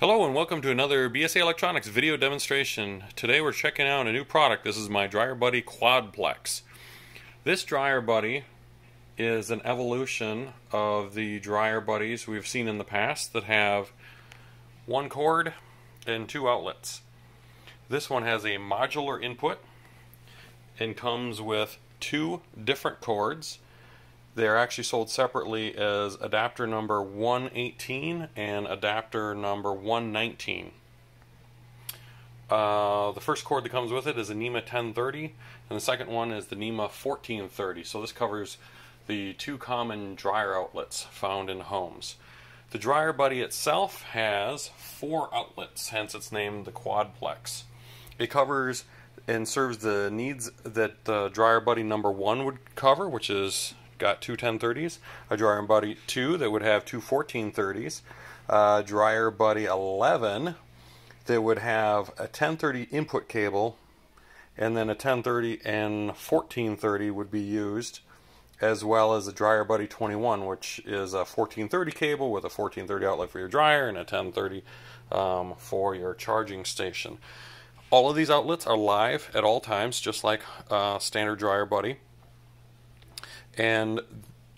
Hello and welcome to another BSA Electronics video demonstration. Today we're checking out a new product. This is my Dryer Buddy Quadplex. This Dryer Buddy is an evolution of the Dryer Buddies we've seen in the past that have one cord and two outlets. This one has a modular input and comes with two different cords they're actually sold separately as adapter number 118 and adapter number 119. Uh, the first cord that comes with it is a NEMA 1030, and the second one is the NEMA 1430. So this covers the two common dryer outlets found in homes. The dryer buddy itself has four outlets, hence it's named the Quadplex. It covers and serves the needs that the dryer buddy number one would cover, which is got two 1030s, a dryer buddy 2 that would have two 1430s, a dryer buddy 11 that would have a 1030 input cable, and then a 1030 and 1430 would be used, as well as a dryer buddy 21, which is a 1430 cable with a 1430 outlet for your dryer and a 1030 um, for your charging station. All of these outlets are live at all times, just like uh, standard dryer buddy and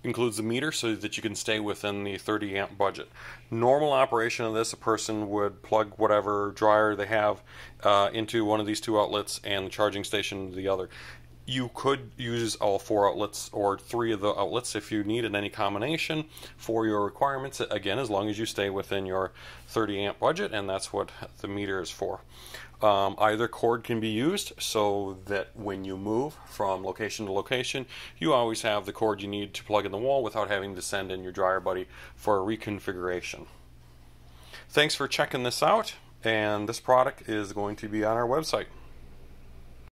includes a meter so that you can stay within the 30 amp budget. Normal operation of this, a person would plug whatever dryer they have uh, into one of these two outlets and the charging station the other. You could use all four outlets or three of the outlets if you need in any combination for your requirements. Again, as long as you stay within your 30 amp budget, and that's what the meter is for. Um, either cord can be used so that when you move from location to location, you always have the cord you need to plug in the wall without having to send in your dryer buddy for a reconfiguration. Thanks for checking this out, and this product is going to be on our website.